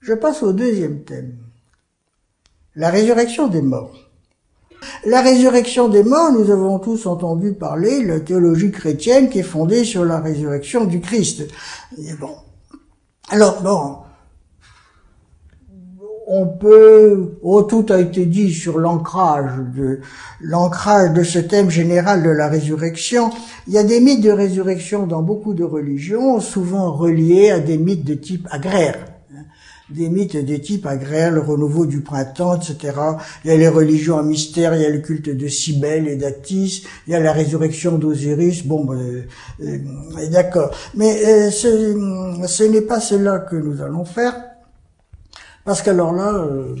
Je passe au deuxième thème. La résurrection des morts. La résurrection des morts, nous avons tous entendu parler la théologie chrétienne qui est fondée sur la résurrection du Christ. Bon. Alors, bon, on peut, oh, tout a été dit sur l'ancrage de, l'ancrage de ce thème général de la résurrection. Il y a des mythes de résurrection dans beaucoup de religions, souvent reliés à des mythes de type agraire. Des mythes de type agraire, le renouveau du printemps, etc. Il y a les religions à mystère, il y a le culte de Cybèle et d'Atis, il y a la résurrection d'Osiris. Bon, ben, euh, euh, d'accord. Mais euh, ce, ce n'est pas cela que nous allons faire. Parce qu'alors là, euh,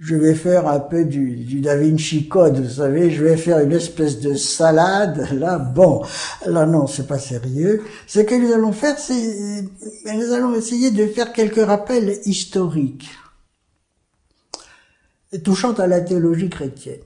je vais faire un peu du, du Da Vinci Code, vous savez, je vais faire une espèce de salade. Là, bon, là non, c'est pas sérieux. Ce que nous allons faire, c'est, nous allons essayer de faire quelques rappels historiques, touchant à la théologie chrétienne.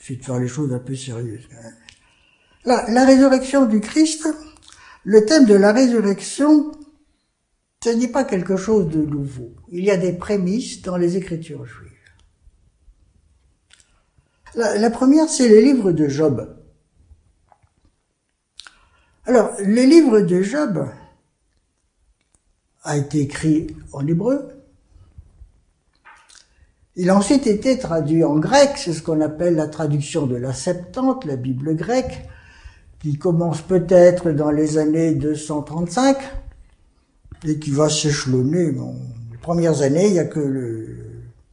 Je de faire les choses un peu sérieuses. Là, la résurrection du Christ, le thème de la résurrection ce n'est pas quelque chose de nouveau. Il y a des prémices dans les Écritures juives. La, première, c'est le livre de Job. Alors, le livre de Job a été écrit en hébreu. Il a ensuite été traduit en grec, c'est ce qu'on appelle la traduction de la Septante, la Bible grecque, qui commence peut-être dans les années 235 et qui va s'échelonner. Bon, les premières années, il n'y a que le,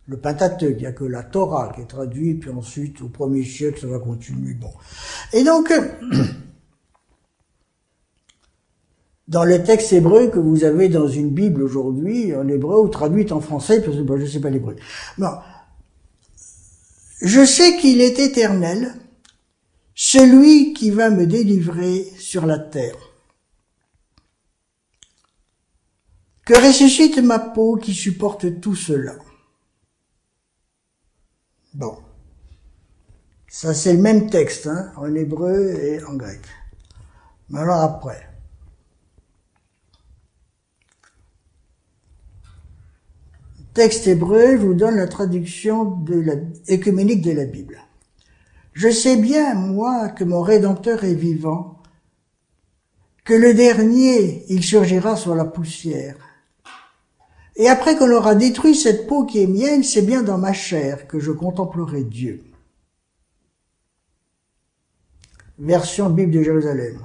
le Pentateuque, il n'y a que la Torah qui est traduite, puis ensuite, au premier siècle, ça va continuer. Bon. Et donc, dans le texte hébreu que vous avez dans une Bible aujourd'hui, en hébreu, ou traduite en français, parce que je ne sais pas l'hébreu. Bon. Je sais qu'il est éternel, celui qui va me délivrer sur la terre. Que ressuscite ma peau qui supporte tout cela. Bon. Ça, c'est le même texte, hein, en hébreu et en grec. Mais alors après. Texte hébreu vous donne la traduction de la, écuménique de la Bible. Je sais bien, moi, que mon Rédempteur est vivant, que le dernier, il surgira sur la poussière. Et après qu'on aura détruit cette peau qui est mienne, c'est bien dans ma chair que je contemplerai Dieu. Version Bible de Jérusalem.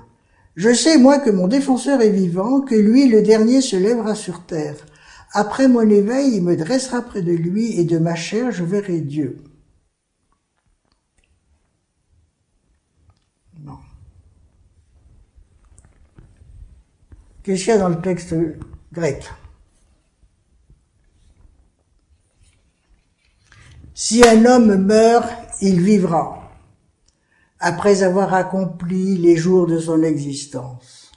Je sais, moi, que mon défenseur est vivant, que lui, le dernier, se lèvera sur terre. Après mon éveil, il me dressera près de lui, et de ma chair, je verrai Dieu. Non. Qu'est-ce qu'il y a dans le texte grec? Si un homme meurt, il vivra, après avoir accompli les jours de son existence.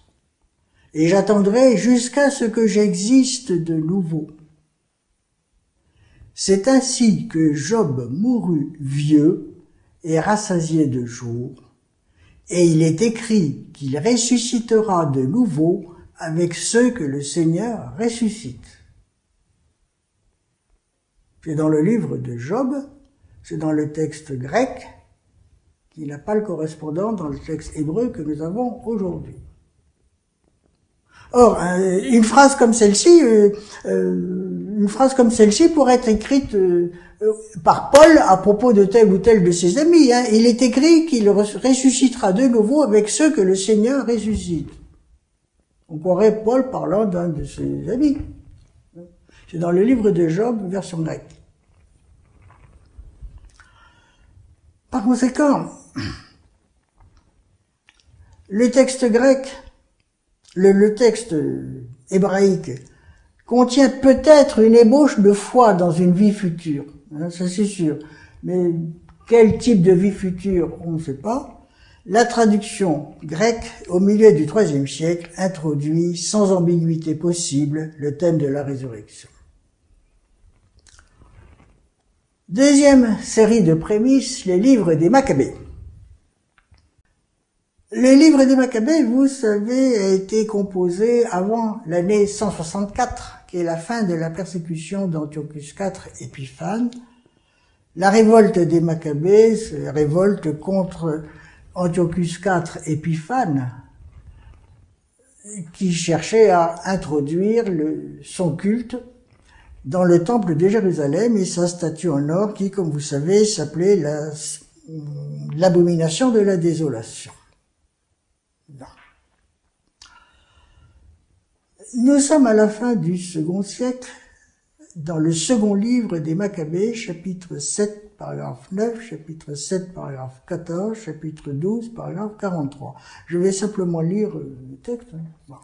Et j'attendrai jusqu'à ce que j'existe de nouveau. C'est ainsi que Job mourut vieux et rassasié de jours, et il est écrit qu'il ressuscitera de nouveau avec ceux que le Seigneur ressuscite. C'est dans le livre de Job, c'est dans le texte grec, qui n'a pas le correspondant dans le texte hébreu que nous avons aujourd'hui. Or, euh, une phrase comme celle-ci, euh, euh, une phrase comme celle-ci pourrait être écrite par Paul à propos de tel ou tel de ses amis. Hein. Il est écrit qu'il ressuscitera de nouveau avec ceux que le Seigneur ressuscite. On croirait Paul parlant d'un de ses amis. C'est dans le livre de Job, version grecque. Par conséquent, le texte grec, le, texte hébraïque, contient peut-être une ébauche de foi dans une vie future, hein, ça c'est sûr. Mais quel type de vie future, on ne sait pas. La traduction grecque, au milieu du IIIe siècle, introduit sans ambiguïté possible le thème de la résurrection. Deuxième série de prémices, les livres des Maccabées. Le livre des Maccabées, vous savez, a été composé avant l'année 164, qui est la fin de la persécution d'Antiochus IV Épiphane. La révolte des Maccabées, révolte contre Antiochus IV Épiphane, qui cherchait à introduire son culte dans le temple de Jérusalem et sa statue en or qui, comme vous savez, s'appelait l'abomination de la désolation. Nous sommes à la fin du second siècle, dans le second livre des Maccabées, chapitre 7, paragraphe 9, chapitre 7, paragraphe 14, chapitre 12, paragraphe 43. Je vais simplement lire le texte. Hein.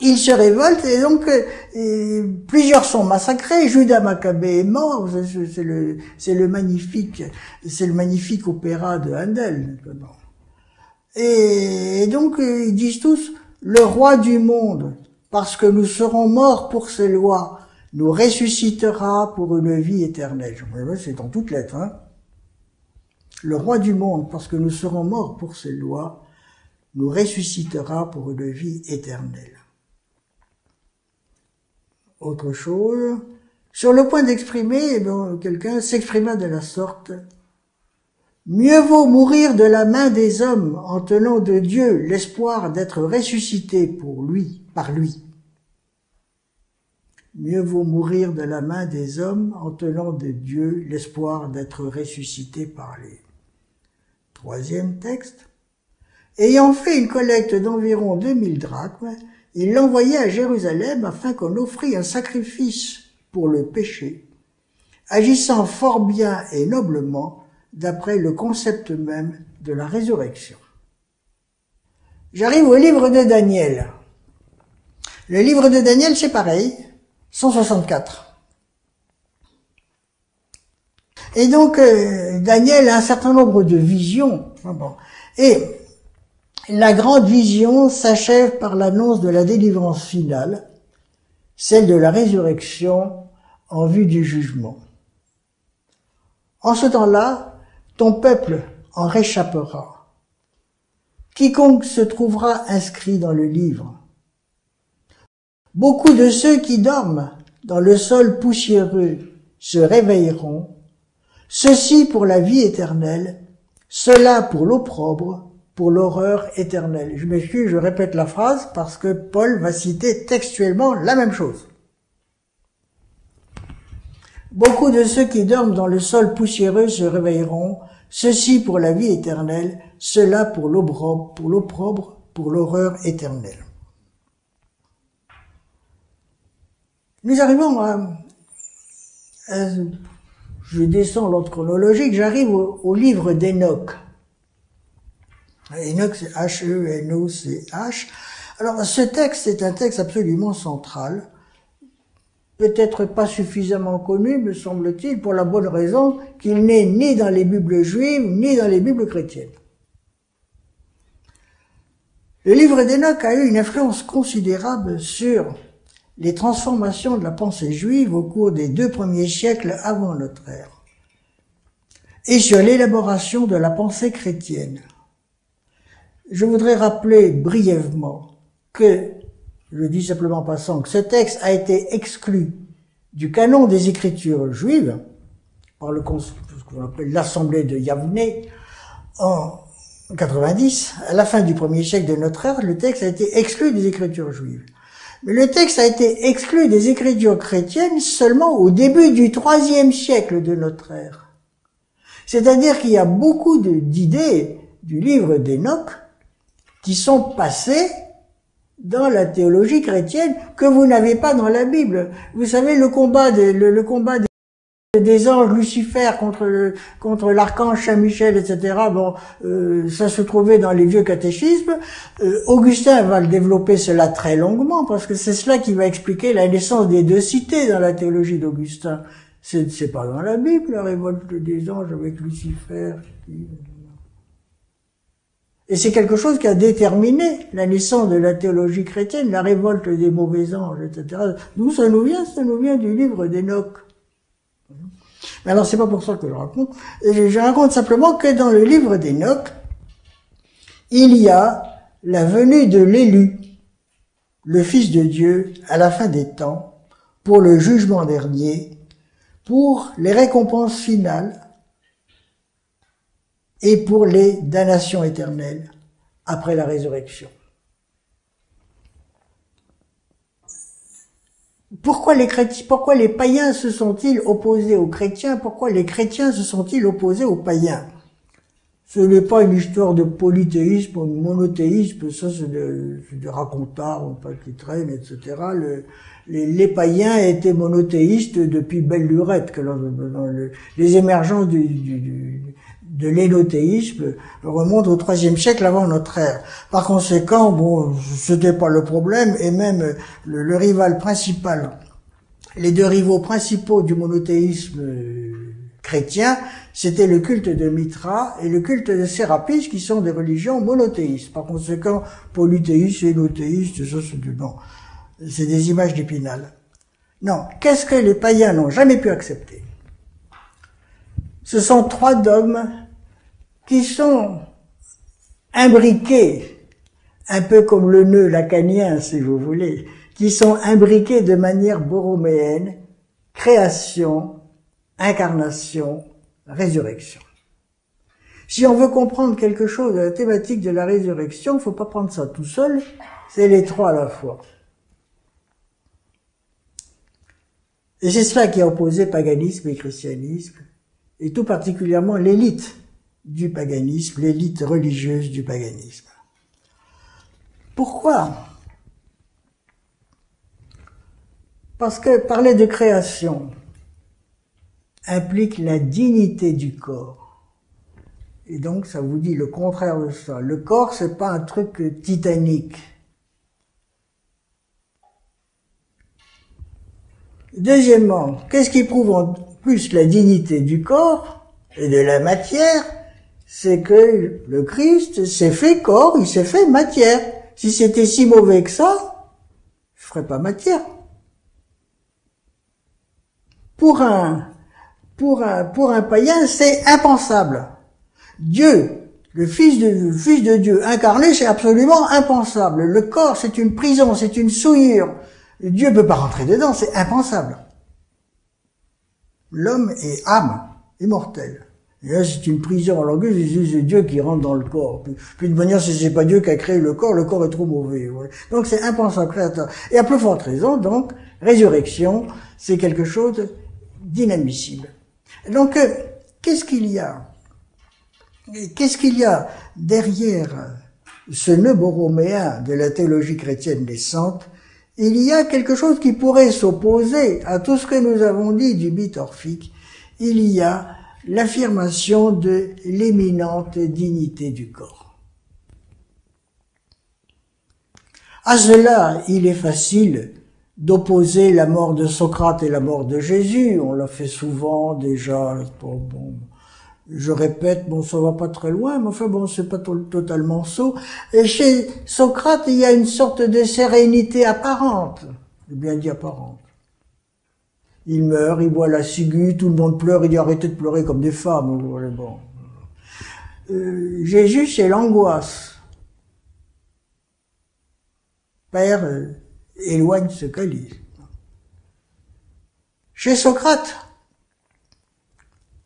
Il se révolte et donc euh, plusieurs sont massacrés. Judas Maccabée est mort. C'est le, magnifique, c'est le magnifique opéra de Handel. Et, donc euh, ils disent tous le roi du monde, parce que nous serons morts pour ses lois, nous ressuscitera pour une vie éternelle. C'est en toutes lettres. Hein le roi du monde, parce que nous serons morts pour ses lois, nous ressuscitera pour une vie éternelle autre chose. Sur le point d'exprimer, eh quelqu'un s'exprima de la sorte. Mieux vaut mourir de la main des hommes en tenant de Dieu l'espoir d'être ressuscité pour lui, par lui. Mieux vaut mourir de la main des hommes en tenant de Dieu l'espoir d'être ressuscité par lui. Troisième texte. Ayant fait une collecte d'environ 2000 drachmes, il l'envoyait à Jérusalem afin qu'on offrît un sacrifice pour le péché, agissant fort bien et noblement d'après le concept même de la résurrection. J'arrive au livre de Daniel. Le livre de Daniel, c'est pareil, 164. Et donc, euh, Daniel a un certain nombre de visions. Et la grande vision s'achève par l'annonce de la délivrance finale, celle de la résurrection en vue du jugement. En ce temps-là, ton peuple en réchappera. Quiconque se trouvera inscrit dans le livre. Beaucoup de ceux qui dorment dans le sol poussiéreux se réveilleront, ceci pour la vie éternelle, cela pour l'opprobre, pour l'horreur éternelle. Je m'excuse, je répète la phrase parce que Paul va citer textuellement la même chose. Beaucoup de ceux qui dorment dans le sol poussiéreux se réveilleront, ceci pour la vie éternelle, cela pour l'opprobre, pour l'opprobre, pour l'horreur éternelle. Nous arrivons à, je descends l'ordre chronologique, j'arrive au livre d'Enoch. Enoch, c'est H-E-N-O-C-H. Alors, ce texte est un texte absolument central, peut-être pas suffisamment connu, me semble-t-il, pour la bonne raison qu'il n'est ni dans les Bibles juives, ni dans les Bibles chrétiennes. Le livre d'Enoch a eu une influence considérable sur les transformations de la pensée juive au cours des deux premiers siècles avant notre ère, et sur l'élaboration de la pensée chrétienne. Je voudrais rappeler brièvement que, je dis simplement en passant, que ce texte a été exclu du canon des écritures juives par le ce qu'on appelle l'assemblée de Yavne en 90, à la fin du premier siècle de notre ère, le texte a été exclu des écritures juives. Mais le texte a été exclu des écritures chrétiennes seulement au début du troisième siècle de notre ère. C'est-à-dire qu'il y a beaucoup d'idées du livre d'Enoch qui sont passés dans la théologie chrétienne que vous n'avez pas dans la Bible. Vous savez le combat des, le, combat des, anges Lucifer contre le, contre l'archange Saint Michel, etc. Bon, euh, ça se trouvait dans les vieux catéchismes. Euh, Augustin va le développer cela très longuement parce que c'est cela qui va expliquer la naissance des deux cités dans la théologie d'Augustin. C'est, c'est pas dans la Bible la révolte des anges avec Lucifer. Et c'est quelque chose qui a déterminé la naissance de la théologie chrétienne, la révolte des mauvais anges, etc. D'où ça nous vient? Ça nous vient du livre d'Enoch. Mais alors c'est pas pour ça que je raconte. Je raconte simplement que dans le livre d'Enoch, il y a la venue de l'élu, le Fils de Dieu, à la fin des temps, pour le jugement dernier, pour les récompenses finales et pour les damnations éternelles après la résurrection. Pourquoi les chrétiens, pourquoi les païens se sont-ils opposés aux chrétiens? Pourquoi les chrétiens se sont-ils opposés aux païens? Ce n'est pas une histoire de polythéisme ou de monothéisme, ça c'est de, de racontard, pas qui traîne, etc. Le, les, païens étaient monothéistes depuis belle lurette, que les émergents du, de l'énothéisme remontent au troisième siècle avant notre ère. Par conséquent, bon, c'était pas le problème, et même le, rival principal, les deux rivaux principaux du monothéisme euh, chrétien, c'était le culte de Mitra et le culte de Sérapis, qui sont des religions monothéistes. Par conséquent, polythéistes, énothéistes, ça c'est du bon c'est des images d'épinal. Non, qu'est-ce que les païens n'ont jamais pu accepter? Ce sont trois dogmes qui sont imbriqués, un peu comme le nœud lacanien, si vous voulez, qui sont imbriqués de manière borroméenne, création, incarnation, résurrection. Si on veut comprendre quelque chose de la thématique de la résurrection, il ne faut pas prendre ça tout seul, c'est les trois à la fois. Et c'est cela qui a opposé paganisme et christianisme, et tout particulièrement l'élite du paganisme, l'élite religieuse du paganisme. Pourquoi? Parce que parler de création implique la dignité du corps. Et donc ça vous dit le contraire de ça. Le corps, c'est pas un truc titanique. Deuxièmement, qu'est-ce qui prouve en plus la dignité du corps et de la matière? C'est que le Christ s'est fait corps, il s'est fait matière. Si c'était si mauvais que ça, je ferais pas matière. Pour un, pour un, pour un païen, c'est impensable. Dieu, le fils de, le fils de Dieu incarné, c'est absolument impensable. Le corps, c'est une prison, c'est une souillure. Dieu peut pas rentrer dedans, c'est impensable. L'homme est âme, immortelle. Et là, c'est une prison. Alors que c'est Dieu qui rentre dans le corps. Puis, de manière, si c'est pas Dieu qui a créé le corps, le corps est trop mauvais. Donc c'est impensable, créateur. Et à plus forte raison, donc, résurrection, c'est quelque chose d'inadmissible. Donc, euh, qu'est-ce qu'il y a? Qu'est-ce qu'il y a derrière ce nœud de la théologie chrétienne naissante? Il y a quelque chose qui pourrait s'opposer à tout ce que nous avons dit du mythe orphique. Il y a l'affirmation de l'éminente dignité du corps. À cela, il est facile d'opposer la mort de Socrate et la mort de Jésus. On l'a fait souvent déjà. Bon, je répète, bon, ça va pas très loin, mais enfin bon, c'est pas totalement. Et chez Socrate, il y a une sorte de sérénité apparente, j'ai bien dit apparente. Il meurt, il boit la ciguë, tout le monde pleure, il dit arrêtez de pleurer comme des femmes. Bon. Euh, Jésus, c'est l'angoisse. Père, euh, éloigne ce calice. Chez Socrate,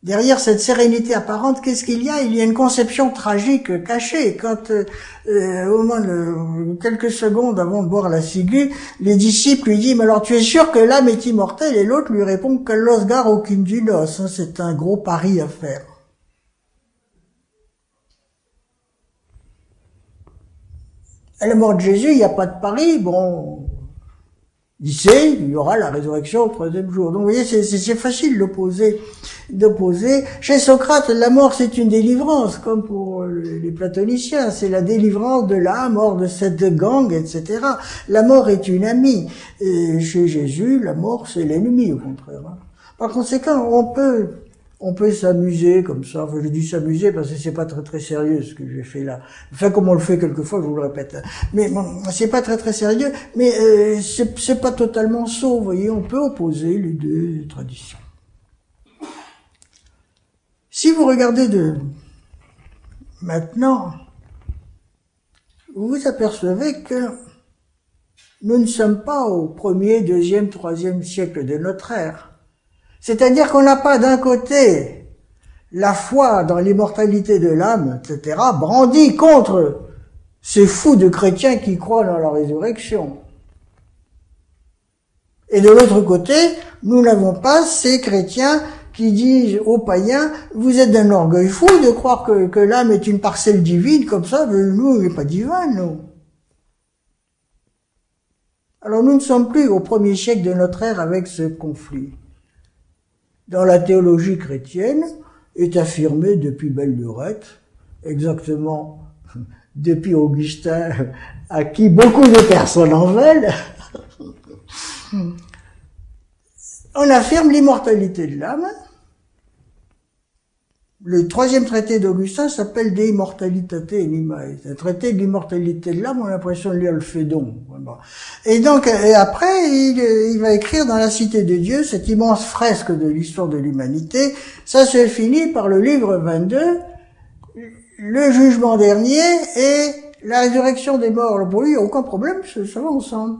Derrière cette sérénité apparente, qu'est-ce qu'il y a? Il y a une conception tragique cachée. Quand, euh, au moins quelques secondes avant de boire la ciguë, les disciples lui disent, mais alors tu es sûr que l'âme est immortelle? Et l'autre lui répond, que l'osgar aucune du nos. C'est un gros pari à faire. À la mort de Jésus, il n'y a pas de pari. Bon, il sait, il y aura la résurrection au troisième jour. Donc vous voyez, c'est facile d'opposer. d'opposer. Chez Socrate, la mort c'est une délivrance, comme pour les platoniciens, c'est la délivrance de l'âme hors de cette gang, etc. La mort est une amie. Chez Jésus, la mort c'est l'ennemi, au contraire. Hein. Par conséquent, on peut on peut s'amuser comme ça. Enfin, je dis s'amuser parce que c'est pas très très sérieux ce que j'ai fait là. Enfin, comme on le fait quelquefois, je vous le répète. Mais bon, c'est pas très très sérieux. Mais euh, c'est pas totalement saut. Vous voyez, on peut opposer les deux traditions. Si vous regardez de maintenant vous vous apercevez que nous ne sommes pas au premier, deuxième, troisième siècle de notre ère. C'est-à-dire qu'on n'a pas d'un côté la foi dans l'immortalité de l'âme, etc., brandie contre ces fous de chrétiens qui croient dans la résurrection. Et de l'autre côté, nous n'avons pas ces chrétiens qui disent aux païens, vous êtes d'un orgueil fou de croire que, l'âme est une parcelle divine, comme ça, nous, il n'est pas divin, nous. Alors nous ne sommes plus au premier siècle de notre ère avec ce conflit. Dans la théologie chrétienne, est affirmé depuis belle lurette, exactement depuis Augustin, à qui beaucoup de personnes en veulent, on affirme l'immortalité de l'âme. Le troisième traité d'Augustin s'appelle De Immortalitate Animae. Un traité de l'immortalité de l'âme, on a l'impression de lire le Fédon. Et donc, et après, il, va écrire dans la Cité de Dieu cette immense fresque de l'histoire de l'humanité. Ça se finit par le livre 22, le jugement dernier et la résurrection des morts. Pour lui, aucun problème, ça va ensemble.